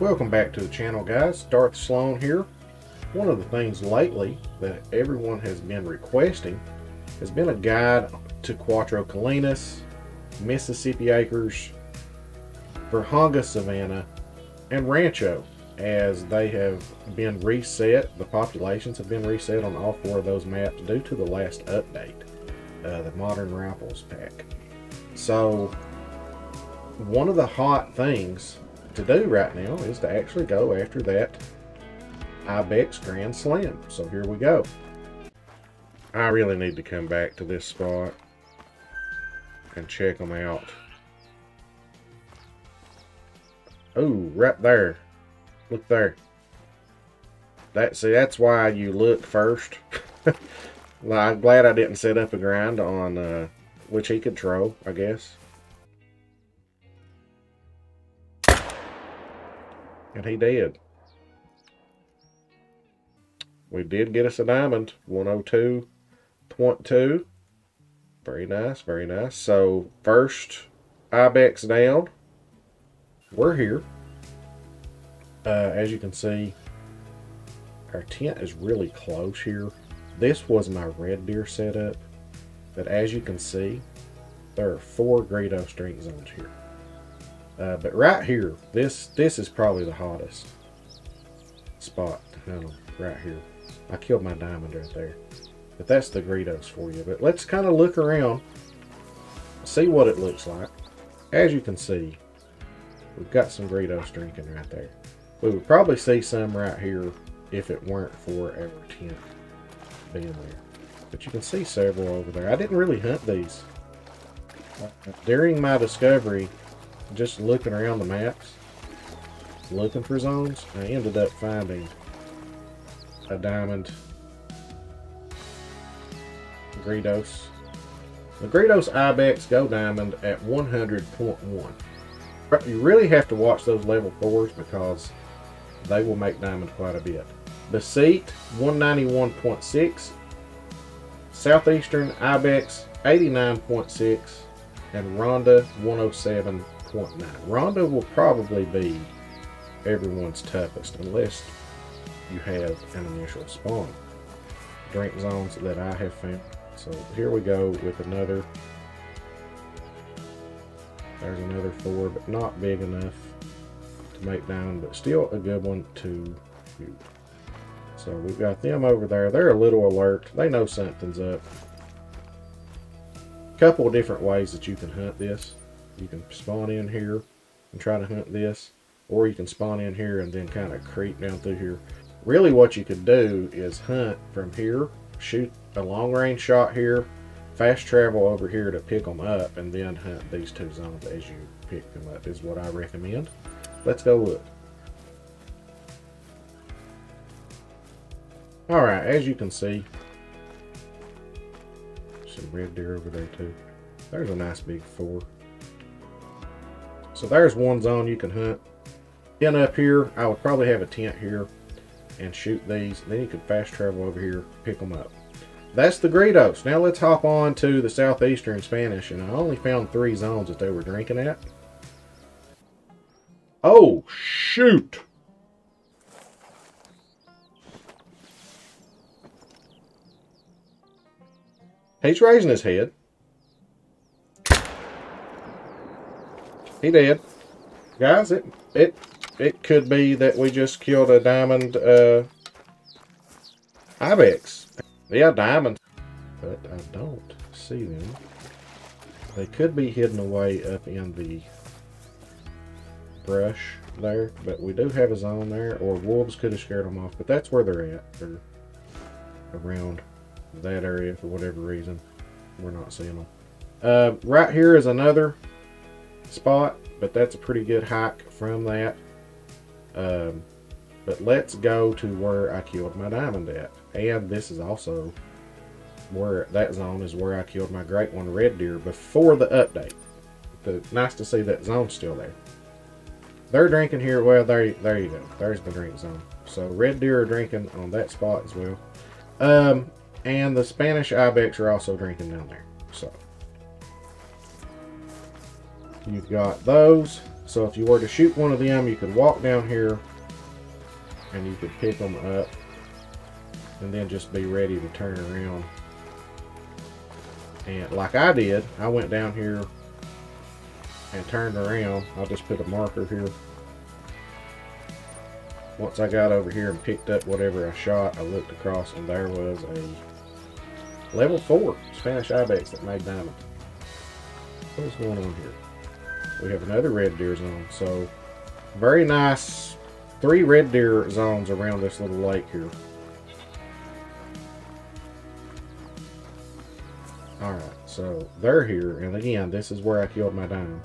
Welcome back to the channel guys, Darth Slone here. One of the things lately that everyone has been requesting has been a guide to Cuatro Colinas, Mississippi Acres, Vurhonga Savanna, and Rancho as they have been reset, the populations have been reset on all four of those maps due to the last update, uh, the Modern Rifles pack. So one of the hot things to do right now is to actually go after that Ibex Grand Slam. So here we go. I really need to come back to this spot and check them out. Oh, right there. Look there. That see, that's why you look first. I'm glad I didn't set up a grind on uh, which he could throw, I guess. And he did. We did get us a diamond. 102.2. Very nice, very nice. So, first Ibex down. We're here. Uh, as you can see, our tent is really close here. This was my red deer setup. But as you can see, there are four Gredos drink zones here. Uh, but right here, this this is probably the hottest spot them, right here. I killed my diamond right there. But that's the Gredos for you. But let's kind of look around, see what it looks like. As you can see, we've got some Gredos drinking right there. We would probably see some right here if it weren't for our tent being there. But you can see several over there. I didn't really hunt these. During my discovery, just looking around the maps, looking for zones, I ended up finding a diamond Gredos. The Gredos Ibex go diamond at 100.1. You really have to watch those level 4s because they will make diamond quite a bit. Beceite 191.6. Southeastern Ibex 89.6 and Ronda 107 1.9. Ronda will probably be everyone's toughest unless you have an initial spawn. Drink zones that I have found. So here we go with another. There's another four, but not big enough to make down, but still a good one to shoot. So we've got them over there. They're a little alert. They know something's up. Couple of different ways that you can hunt this. You can spawn in here and try to hunt this, or you can spawn in here and then kind of creep down through here. Really what you could do is hunt from here, shoot a long range shot here, fast travel over here to pick them up, and then hunt these two zones as you pick them up is what I recommend. Let's go look. Alright, as you can see, some red deer over there too. There's a nice big four. So there's one zone you can hunt. Then up here, I would probably have a tent here and shoot these. Then you could fast travel over here, pick them up. That's the Gredos. Now let's hop on to the Southeastern Spanish. And I only found three zones that they were drinking at. Oh, shoot. He's raising his head. He did. Guys, it it it could be that we just killed a diamond uh ibex. Yeah, diamonds. But I don't see them. They could be hidden away up in the brush there, but we do have a zone there, or wolves could have scared them off, but that's where they're at. They're around that area for whatever reason. We're not seeing them. Uh, right here is another spot, but that's a pretty good hike from that. Um, but let's go to where I killed my diamond at. And this is also where that zone is where I killed my great one red deer before the update. The, nice to see that zone still there. They're drinking here. Well, there, there you go. There's the drink zone. So red deer are drinking on that spot as well. Um, and the Spanish ibex are also drinking down there. So You've got those. So if you were to shoot one of them, you could walk down here and you could pick them up and then just be ready to turn around. And like I did, I went down here and turned around. I'll just put a marker here. Once I got over here and picked up whatever I shot, I looked across and there was a level 4 Spanish Ibex that made diamond. What is going on here? We have another red deer zone. So, very nice. Three red deer zones around this little lake here. Alright, so they're here. And again, this is where I killed my diamond.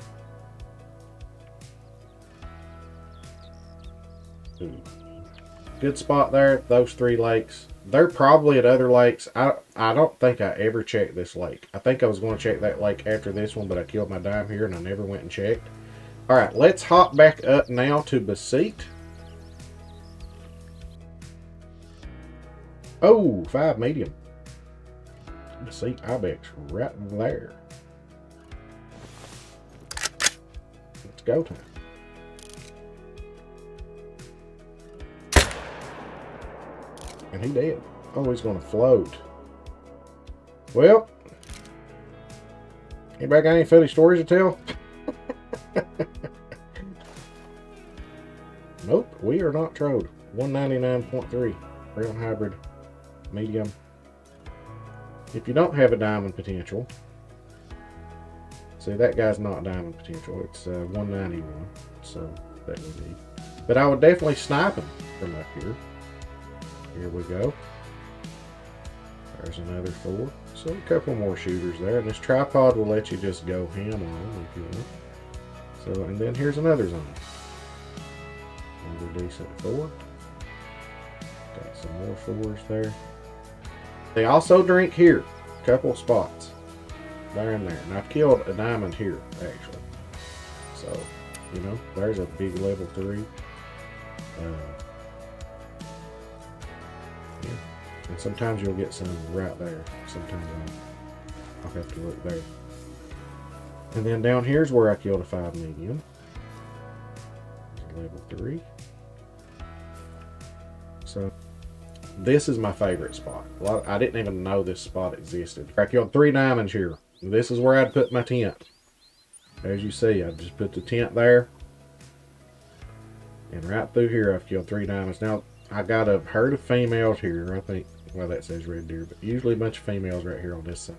Good spot there, those three lakes. They're probably at other lakes. I I don't think I ever checked this lake. I think I was going to check that lake after this one, but I killed my dime here and I never went and checked. Alright, let's hop back up now to Beceite. Oh, five medium. Beceite Ibex right there. Let's go time. And he did. Oh, he's going to float. Well, anybody got any funny stories to tell? nope, we are not trode. 199.3 real hybrid medium. If you don't have a diamond potential, see that guy's not diamond potential. It's uh, 191, so that would be. But I would definitely snipe him from up here. Here we go. There's another four. So a couple more shooters there. And this tripod will let you just go ham on if you want. So, and then here's another zone. Another decent four. Got some more fours there. They also drink here. A couple spots. There and there. And I've killed a diamond here, actually. So, you know, there's a big level three. Uh, And sometimes you'll get some right there. Sometimes I'll, I'll have to look there. And then down here's where I killed a 5 medium. Level 3. So, this is my favorite spot. I didn't even know this spot existed. I killed 3 diamonds here. This is where I'd put my tent. As you see, I just put the tent there. And right through here, I've killed 3 diamonds. Now, I got a herd of females here. I think well, that says red deer, but usually a bunch of females right here on this side.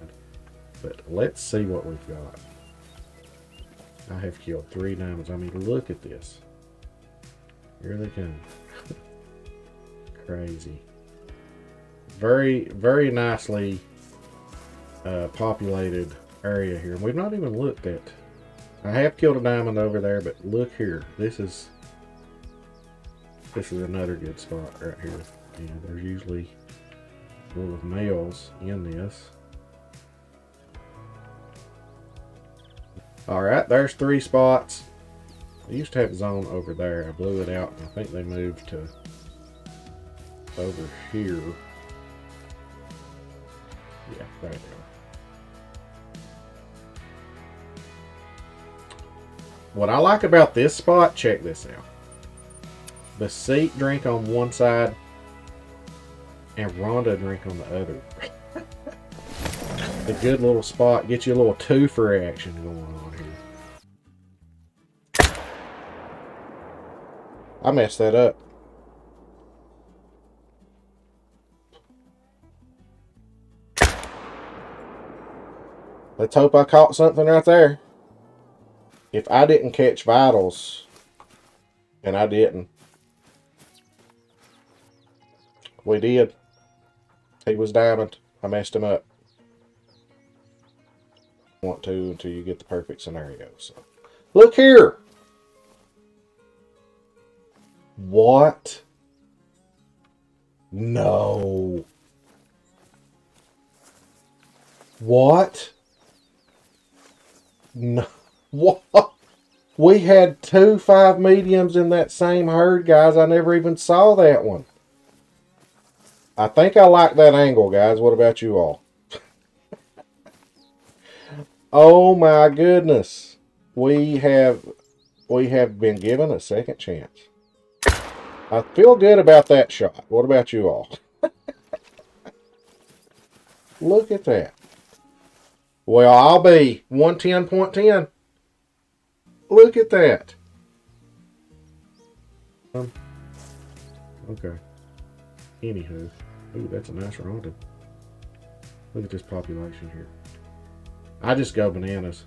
But let's see what we've got. I have killed three diamonds. I mean, look at this. Here they come. Crazy. Very, very nicely uh, populated area here. We've not even looked at... I have killed a diamond over there, but look here. This is... This is another good spot right here. Yeah, there's usually full of males in this. Alright, there's three spots. I used to have a zone over there. I blew it out I think they moved to over here. Yeah, there they are. What I like about this spot, check this out. Beceite drink on one side, and Ronda drink on the other. a good little spot. Get you a little twofer action going on here. I messed that up. Let's hope I caught something right there. If I didn't catch vitals, and I didn't, we did. He was diamond. I messed him up. Want to until you get the perfect scenario. So, look here. What? No. What? No. What? We had two five mediums in that same herd, guys. I never even saw that one. I think I like that angle, guys. What about you all? oh my goodness. We have we have been given a second chance. I feel good about that shot. What about you all? Look at that. Well, I'll be 110.10. Look at that. Um, okay. Anywho. Ooh, that's a nice rounded. Look at this population here. I just go bananas.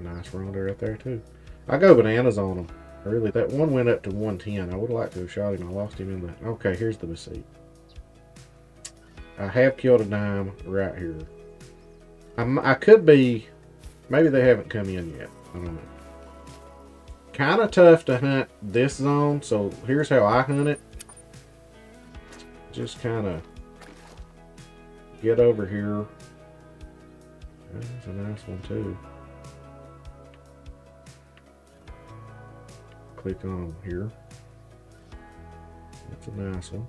Nice rounder right there, too. I go bananas on them. Really, that one went up to 110. I would have liked to have shot him. I lost him in the... Okay, here's the receipt. I have killed a dime right here. I'm, I could be... Maybe they haven't come in yet. I don't know. Kind of tough to hunt this zone, so here's how I hunt it. Just kind of get over here. That's a nice one too. Click on here. That's a nice one.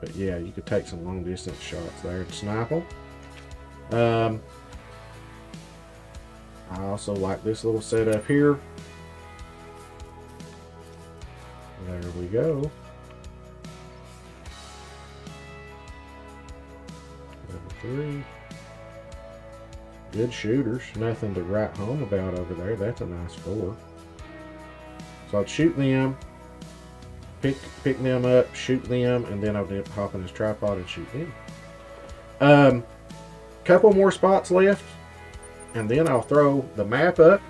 But yeah, you could take some long distance shots there and snipe them. Um, I also like this little setup here. Go. Level three. Good shooters. Nothing to write home about over there. That's a nice four. So I'd shoot them, pick pick them up, shoot them, and then I'd hop in this tripod and shoot them. Um, couple more spots left, and then I'll throw the map up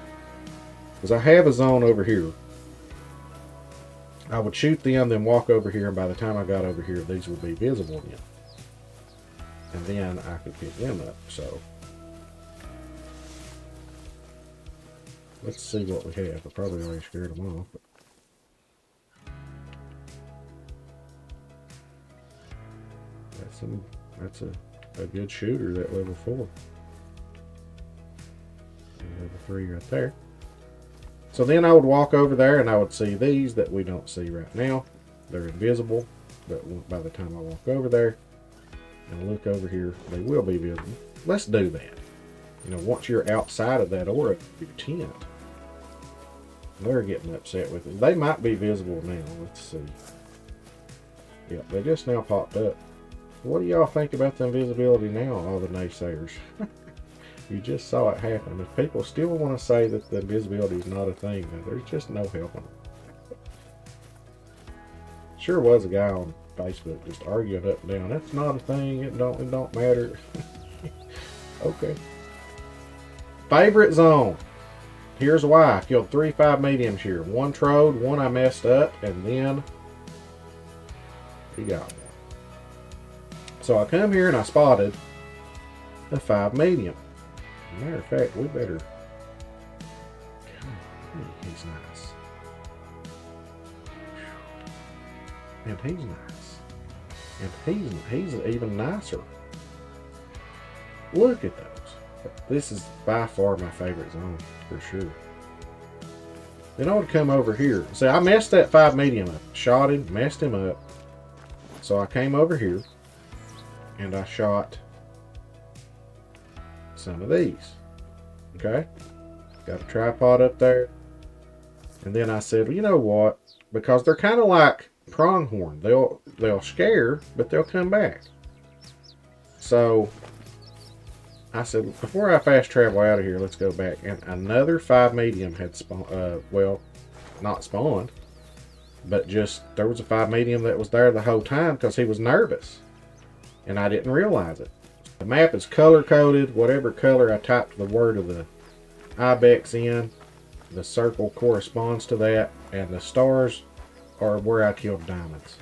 because I have a zone over here. I would shoot them, then walk over here, and by the time I got over here, these would be visible again. And then I could pick them up, so. Let's see what we have. I probably already scared them off. But. That's, some, that's a, a good shooter, that level 4. Level 3 right there. So then I would walk over there and I would see these that we don't see right now. They're invisible, but by the time I walk over there and look over here, they will be visible. Let's do that. You know, once you're outside of that aura your tent, they're getting upset with it. They might be visible now. Let's see. Yeah, they just now popped up. What do y'all think about the invisibility now, all the naysayers? You just saw it happen. If people still want to say that the invisibility is not a thing, there's just no helping it. Sure was a guy on Facebook just arguing up and down. That's not a thing. It don't. It don't matter. okay. Favorite zone. Here's why. I killed three five mediums here. One trode, one I messed up, and then he got one. So I come here and I spotted a five medium. Matter of fact, we better. he's nice. And he's nice. And he's he's even nicer. Look at those. This is by far my favorite zone for sure. Then I would come over here. See, I messed that five medium up. Shot him, messed him up. So I came over here and I shot some of these. Okay? Got a tripod up there. And then I said, well, you know what? Because they're kind of like pronghorn. They'll they'll scare, but they'll come back. So I said, before I fast travel out of here, let's go back. And another five medium had spawned, uh, well, not spawned, but just, there was a five medium that was there the whole time because he was nervous. And I didn't realize it. The map is color coded. Whatever color I typed the word of the ibex in, the circle corresponds to that, and the stars are where I killed diamonds.